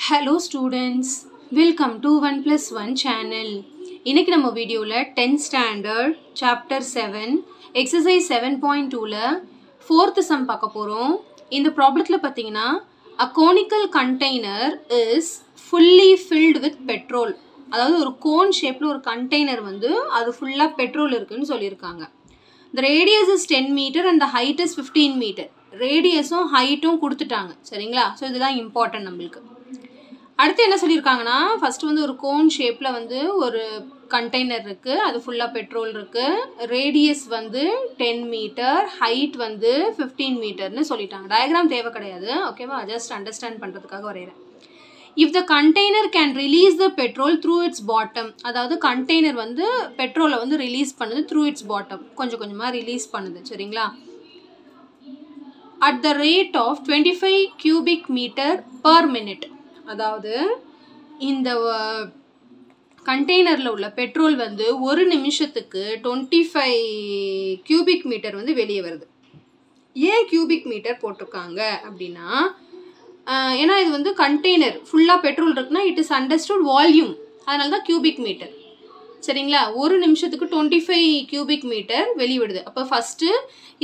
Hello students welcome to one plus one channel இன்றைக்கி நம்ம வீடியோவில் tenth standard chapter seven exercise seven point டூவில் fourth sum பார்க்க போகிறோம் இந்த ப்ராப்ளத்தில் பார்த்தீங்கன்னா a conical container is fully filled with petrol அதாவது ஒரு கோன் ஷேப்பில் ஒரு கண்டெய்னர் வந்து அது ஃபுல்லாக பெட்ரோல் இருக்குதுன்னு சொல்லியிருக்காங்க. The radius is ten metre and the height is fifteen metre ரேடியஸும் ஹைட்டும் கொடுத்துட்டாங்க. சரிங்களா? ஸோ இதுதான் இம்பார்ட்டன்ட் நம்மளுக்கு. அடுத்து என்ன சொல்லியிருக்காங்கன்னா ஃபஸ்ட்டு வந்து ஒரு கோன் ஷேப்பில் வந்து ஒரு கண்டெய்னர் இருக்குது அது ஃபுல்லாக பெட்ரோல் இருக்குது ரேடியஸ் வந்து டென் மீட்டர் ஹைட் வந்து ஃபிஃப்டீன் மீட்டர்னு சொல்லிட்டாங்க. டயக்ராம் தேவை கிடையாது. ஓகேவா ஜஸ்ட் அண்டர்ஸ்டாண்ட் பண்ணுறதுக்காக வரைகிறேன் if the container can release the petrol through its bottom அதாவது கண்டெய்னர் வந்து பெட்ரோலை வந்து ரிலீஸ் பண்ணுது த்ரூ இட்ஸ் பாட்டம் கொஞ்சம் கொஞ்சமாக ரிலீஸ் பண்ணுது. சரிங்களா? At the rate of twenty five cubic metre per minute அதாவது இந்த கண்டெய்னரில் உள்ள பெட்ரோல் வந்து ஒரு நிமிஷத்துக்கு டுவெண்ட்டி ஃபைவ் கியூபிக் மீட்டர் வந்து வெளியே வருது. ஏன் கியூபிக் மீட்டர் போட்டிருக்காங்க அப்படின்னா ஏன்னா இது வந்து கண்டெய்னர் ஃபுல்லாக பெட்ரோல் இருக்குன்னா இட் இஸ் அண்டர்ஸ்டுட் வால்யூம் அதனால தான் கியூபிக் மீட்டர் சரிங்களா? ஒரு நிமிஷத்துக்கு டுவெண்ட்டி ஃபைவ் கியூபிக் மீட்டர் வெளிவிடுது அப்போ ஃபஸ்ட்டு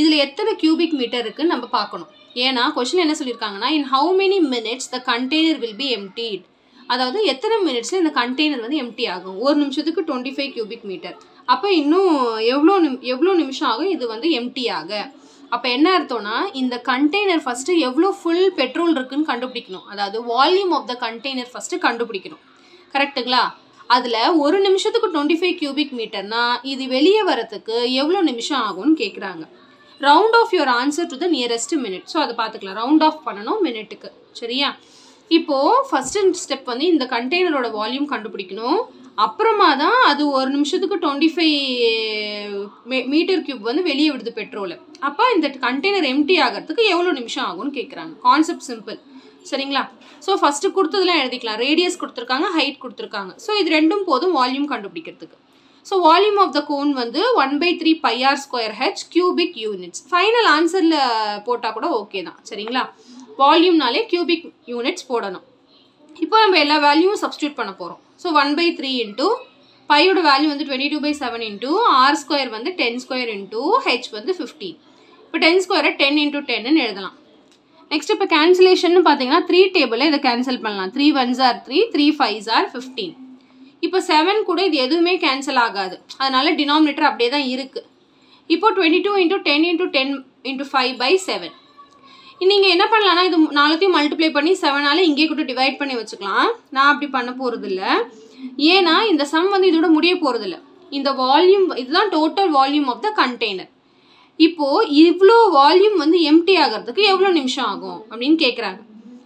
இதில் எத்தனை கியூபிக் மீட்டர் இருக்குன்னு நம்ம பார்க்கணும். ஏன்னா கொஷின் என்ன சொல்லியிருக்காங்கன்னா in how many minutes the container will be emptied அதாவது எத்தனை மினிட்ஸில் இந்த கண்டெய்னர் வந்து எம்டி ஆகும்? ஒரு நிமிஷத்துக்கு டுவெண்ட்டி ஃபைவ் கியூபிக் மீட்டர் அப்போ இன்னும் எவ்வளோ நிம் எவ்வளோ நிமிஷம் ஆகும்? இது வந்து எம்டி ஆக. அப்போ என்ன அர்த்தம்னா இந்த கண்டெய்னர் ஃபஸ்ட்டு எவ்வளோ ஃபுல் பெட்ரோல் இருக்குன்னு கண்டுபிடிக்கணும். அதாவது volume of the container first கண்டுபிடிக்கணும். கரெக்ட்டுங்களா அதில் ஒரு நிமிஷத்துக்கு டுவெண்ட்டி ஃபைவ் கியூபிக் மீட்டர்னா இது வெளியே வரத்துக்கு எவ்வளோ நிமிஷம் ஆகும்னு கேட்குறாங்க round off your answer to the nearest minute so அதை பார்த்துக்கலாம். ரவுண்ட் ஆஃப் பண்ணணும் மினிட்டுக்கு சரியா? இப்போது ஃபஸ்ட்டு ஸ்டெப் வந்து இந்த கண்டெய்னரோட வால்யூம் கண்டுபிடிக்கணும். அப்புறமா தான் அது ஒரு நிமிஷத்துக்கு டுவெண்ட்டி ஃபைவ் மீட்டர் கியூப் வந்து வெளியே விடுது பெட்ரோலை அப்போ இந்த கண்டெய்னர் எம்டி ஆகிறதுக்கு எவ்வளோ நிமிஷம் ஆகும்னு கேட்குறாங்க கான்செப்ட் சிம்பிள் சரிங்களா? ஸோ ஃபஸ்ட்டு கொடுத்ததுலாம் எழுதிக்கலாம். ரேடியஸ் கொடுத்துருக்காங்க ஹைட் கொடுத்துருக்காங்க. ஸோ இது ரெண்டும் போதும் வால்யூம் கண்டுபிடிக்கிறதுக்கு. So volume of the cone வந்து one by three pi r square h cubic units final ஆன்சரில் போட்டால் கூட ஓகே தான். சரிங்களா? வால்யூம்னாலே கியூபிக் யூனிட்ஸ் போடணும். இப்போ நம்ம எல்லா வேல்யூவும் சப்ஸ்டியூட் பண்ண போகிறோம் so one by three into பையோட வேல்யூ வந்து twenty two by seven into r square வந்து டென் ஸ்கொயர் இன்ட்டு ஹெச் வந்து ஃபிஃப்டீன் இப்போ டென் ஸ்கொயரை டென் இன்ட்டு டென்னு எழுதலாம். நெக்ஸ்ட் இப்போ கேன்சலேஷன் பார்த்தீங்கன்னா த்ரீ டேபிளில் இதை கேன்சல் பண்ணலாம். Three ones are three three fives are fifteen இப்போ செவன் கூட இது எதுவுமே கேன்சல் ஆகாது. அதனால டினாமினேட்டர் அப்படியே தான் இருக்குது இப்போ twenty two into ten into ten into five by seven நீங்கள் என்ன பண்ணலாம்னா இது நாலுத்தையும் மல்டிப்ளை பண்ணி செவனால் இங்கே கூட டிவைட் பண்ணி வச்சுக்கலாம். நான் அப்படி பண்ண போகிறதில்ல ஏன்னா இந்த சம் வந்து இதோட முடிய போகிறதில்ல இந்த வால்யூம் இதுதான் total volume of the container இப்போது இவ்வளோ வால்யூம் வந்து எம்டி ஆகிறதுக்கு எவ்வளோ நிமிஷம் ஆகும் அப்படின்னு கேட்குறாங்க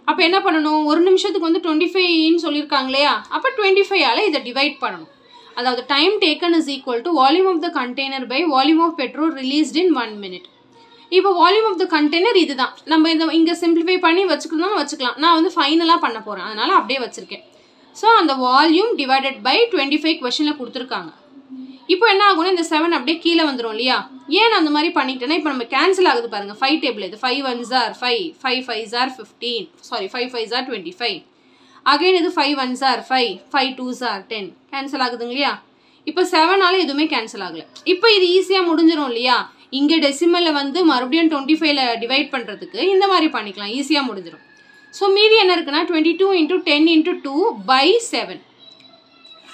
அப்போ என்ன பண்ணணும்? ஒரு நிமிஷத்துக்கு வந்து டுவெண்ட்டி ஃபைவ்னு சொல்லியிருக்காங்க இல்லையா அப்போ டுவெண்ட்டி ஃபைவால் இதை டிவைட் பண்ணணும். அதாவது time taken is equal to volume of the container by volume of petrol released in one minute இப்போ வால்யூம் ஆஃப் த கண்டெய்னர் இதுதான். நம்ம இந்த இங்கே சிம்பிளிஃபை பண்ணி வச்சுக்கணும் வச்சுக்கலாம். நான் வந்து ஃபைனலாக பண்ண போகிறேன் அதனால் அப்படியே வச்சுருக்கேன். ஸோ அந்த volume divided by twenty five கொஷனில் கொடுத்துருக்காங்க. இப்போ என்ன ஆகும்னா இந்த செவன் அப்படியே கீழே வந்துடும் இல்லையா? ஏன் அந்த மாதிரி பண்ணிட்டேன்னா இப்போ நம்ம கேன்சல் ஆகுது பாருங்க. ஃபைவ் டேபிள் இது. Five ones are five five five are fifteen sorry five five are twenty five again இது five ones are five five two are ten cancel ஆகுதுங்க இல்லையா? இப்போ செவனால எதுவுமே கேன்சல் ஆகல. இப்போ இது ஈஸியாக முடிஞ்சிடும் இல்லையா? இங்கே டெசிமலில் வந்து மறுபடியும் டுவெண்ட்டி ஃபைவ்ல டிவைட் பண்ணுறதுக்கு இந்த மாதிரி பண்ணிக்கலாம். ஈஸியாக முடிஞ்சிடும் ஸோ மீதி என்ன இருக்குன்னா twenty two into ten into two by seven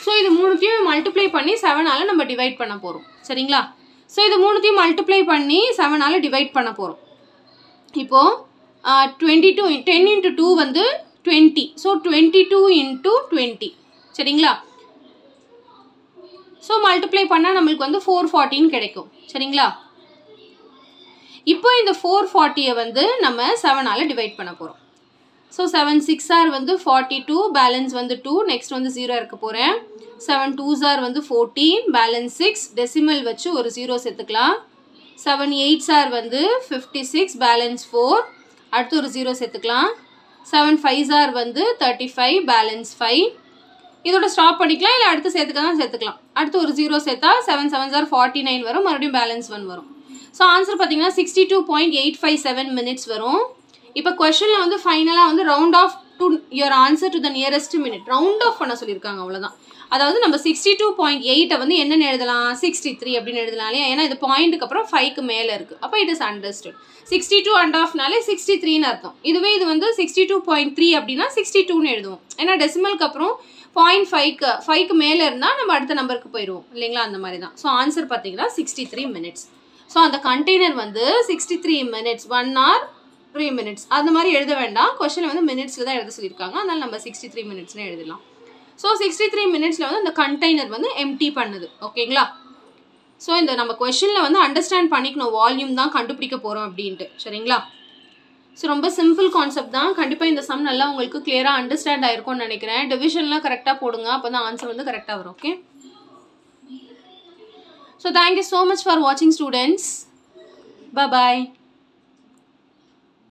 so இது மூணுத்தையும் மல்டிப்ளை பண்ணி செவனால் நம்ம டிவைட் பண்ண போகிறோம் சரிங்களா? ஸோ இது மூணுத்தையும் மல்டிப்ளை பண்ணி செவனால் டிவைட் பண்ண போகிறோம் இப்போது twenty two ten into two வந்து twenty so twenty two into twenty சரிங்களா? ஸோ மல்டிப்ளை பண்ணால் நம்மளுக்கு வந்து ஃபோர் ஃபார்ட்டின்னு கிடைக்கும். சரிங்களா? இப்போ இந்த ஃபோர் ஃபார்ட்டியை வந்து நம்ம செவனால் டிவைட் பண்ண போகிறோம் ஸோ செவன் சிக்ஸ் ஆர் வந்து ஃபார்ட்டி டூ பேலன்ஸ் வந்து டூ நெக்ஸ்ட் வந்து ஜீரோ இருக்க போகிறேன் செவன் டூ ஆர் வந்து ஃபோர்டீன் பேலன்ஸ் சிக்ஸ் டெசிமல் வச்சு ஒரு ஜீரோ சேர்த்துக்கலாம். செவன் எயிட்ஸ் ஆர் வந்து ஃபிஃப்டி சிக்ஸ் பேலன்ஸ் ஃபோர் அடுத்து ஒரு ஜீரோ சேர்த்துக்கலாம். செவன் ஃபைவ் ஆர் வந்து தேர்ட்டி ஃபைவ் பேலன்ஸ் ஃபைவ் இதோட ஸ்டாப் பண்ணிக்கலாம் இல்லை அடுத்து சேர்த்துக்கலாம் சேர்த்துக்கலாம். அடுத்து ஒரு ஜீரோ சேர்த்தா seven seven are forty nine வரும் மறுபடியும் பேலன்ஸ் ஒன் வரும். ஸோ ஆன்சர் பார்த்தீங்கன்னா sixty two point eight five seven minutes வரும். இப்போ கொஷனில் வந்து ஃபைனலாக வந்து round off to your answer to the nearest minute round off பண்ண சொல்லியிருக்காங்க அவ்வளோதான் அதாவது நம்ம சிக்ஸ்டி டூ பாயிண்ட் எயிட்டை வந்து என்னென்னு எழுதலாம்? சிக்ஸ்டி த்ரீ அப்படின்னு எழுதலாம் இல்லையா? ஏன்னா இது பாயிண்ட்டுக்கு அப்புறம் ஃபைவ்க்கு மேலே இருக்குது அப்போ it is understood sixty two and ஆஃப்னாலே sixty த்ரீன்னு அர்த்தம். இதுவே இது வந்து சிக்ஸ்டி டூ பாயிண்ட் த்ரீ அப்படின்னா சிக்ஸ்டி டூன்னு எழுதுவோம். ஏன்னா டெசிமலுக்கு அப்புறம் பாயிண்ட் ஃபைவ்க்கு ஃபைவ்க்கு மேலே இருந்தால் நம்ம அடுத்த நம்பருக்கு போயிடுவோம் இல்லைங்களா? அந்த மாதிரி தான் ஸோ ஆன்சர் பார்த்தீங்கன்னா சிக்ஸ்டி த்ரீ மினிட்ஸ் ஸோ அந்த கண்டெய்னர் வந்து sixty three minutes one hour three minutes அந்த மாதிரி எழுத வேண்டாம். கொஷனை வந்து மினிட்ஸில் தான் எழுத சொல்லியிருக்காங்க. அதனால் நம்ம சிக்ஸ்டி த்ரீ மினிட்ஸ்னு எழுதலாம். ஸோ சிக்ஸ்டி த்ரீ மினிட்ஸில் வந்து அந்த கண்டெய்னர் வந்து எம்டி பண்ணுது. ஓகேங்களா ஸோ இந்த நம்ம கொஷனில் வந்து அண்டர்ஸ்டாண்ட் பண்ணிக்கணும். வால்யூம் தான் கண்டுபிடிக்க போகிறோம் அப்படின்ட்டு. சரிங்களா? ஸோ ரொம்ப சிம்பிள் கான்செப்ட் தான். கண்டிப்பாக இந்த சம் நல்லா உங்களுக்கு கிளியராக அண்டர்ஸ்டாண்ட் ஆயிருக்கும்னு நினைக்கிறேன். டிவிஷன்லாம் கரெக்டாக போடுங்க. அப்போ தான் ஆன்சர் வந்து கரெக்டாக வரும். Okay so thank you so much for வாட்சிங் ஸ்டூடெண்ட்ஸ் பாய்